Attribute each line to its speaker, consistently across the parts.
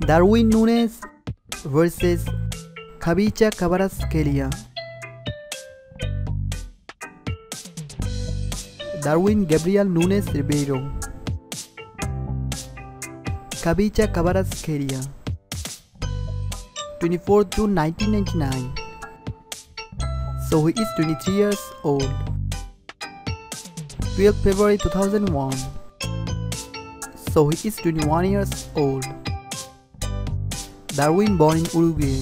Speaker 1: Darwin Nunez versus Khvicha Kvaratskhelia. Darwin Gabriel Nunez Ribeiro. Khvicha Kvaratskhelia. 24 to 1999. So he is 23 years old. 12 February 2001. So he is 21 years old. Darwin born in Uruguay.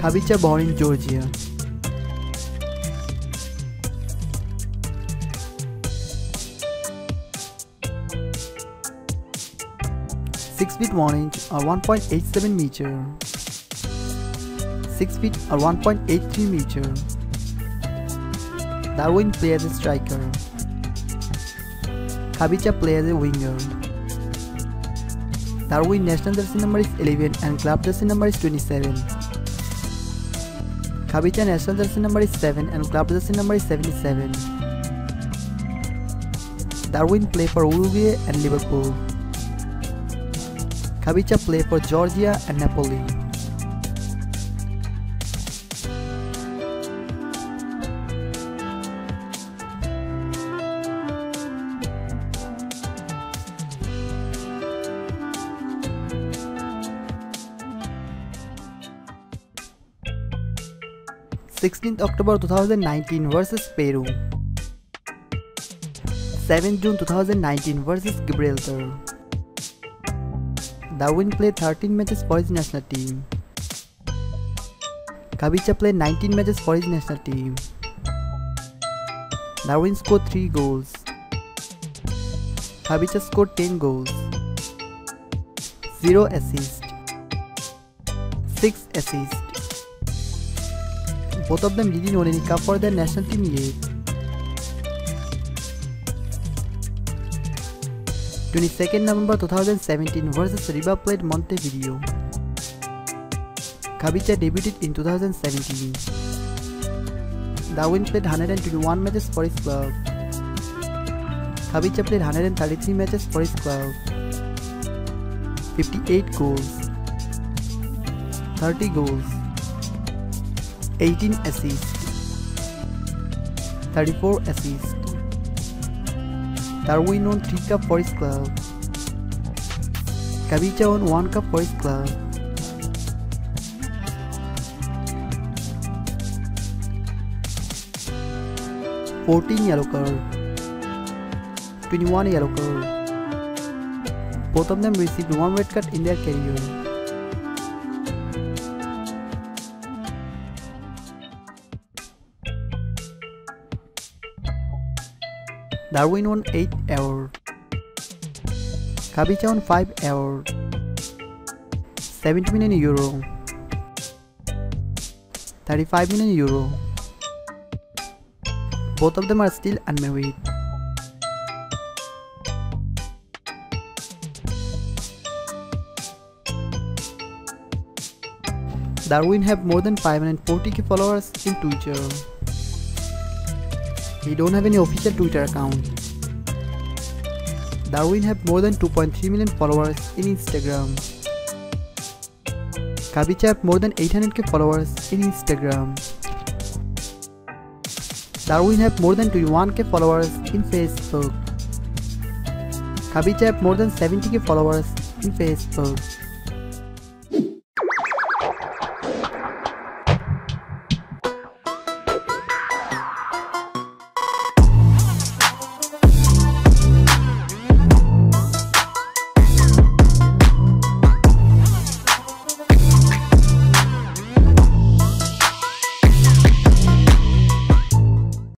Speaker 1: Khvicha born in Georgia. Six feet one inch uh, or 1.87 meter. Six feet uh, or 1.83 meter. Darwin plays as a striker. Khvicha plays a winger. Darwin national jersey number is 11 and club jersey number is 27. Khvicha national jersey number is 7 and club jersey number is 77. Darwin play for Uruguay and Liverpool. Khvicha play for Georgia and Napoli. Sixteenth October 2019 versus Peru. 7 June 2019 versus Gibraltar. Darwin played 13 matches for his national team. Khvicha played 19 matches for his national team. Darwin scored 3 goals. Khvicha scored 10 goals. 0 assists. 6 assists. Both of them didn't win any cup for their national team yet. 22nd November 2017 versus River Plate Montevideo. Khavicha debuted in 2017. Darwin played 121 matches for his club. Khavicha played 133 matches for his club. 58 goals. 30 goals. 18 assists. 34 assists. Darwin won 3 cup for his club. Khavicha won 1 cup for his club. Fourteen yellow card. Twenty-one yellow card. Both of them received one red card in their career. Darwin won 8 awards. Khvicha won 5 awards. 70 million euro. 35 million euro. Both of them are still unmarried. Darwin have more than 540k followers in Twitter. He don't have any official Twitter account. Darwin have more than 2.3 million followers in Instagram. Khvicha have more than 800k followers in Instagram. Darwin have more than 21k followers in Facebook. Khvicha have more than 70k followers in Facebook.